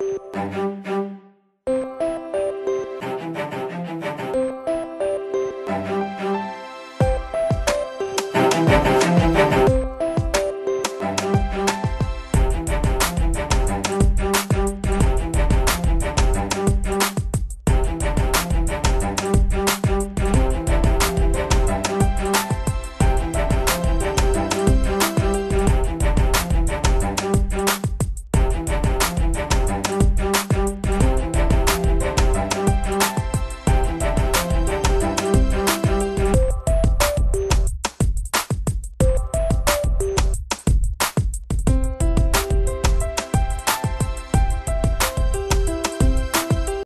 Müzik